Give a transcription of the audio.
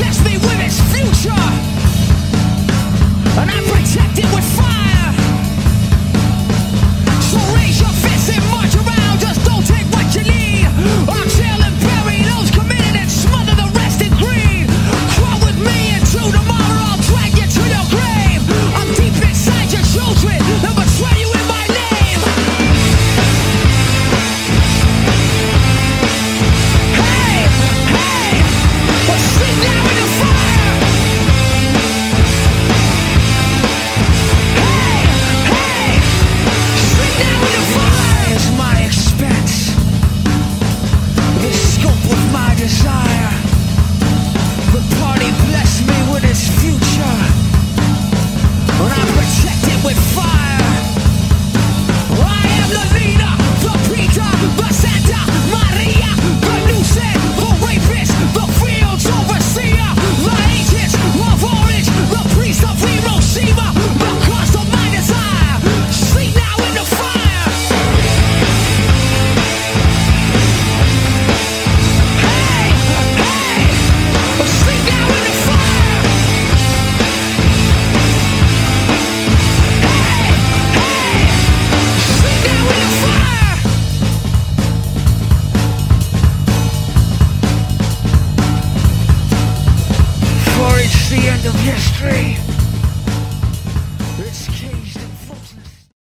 That's me with its future. And I protect it. Of history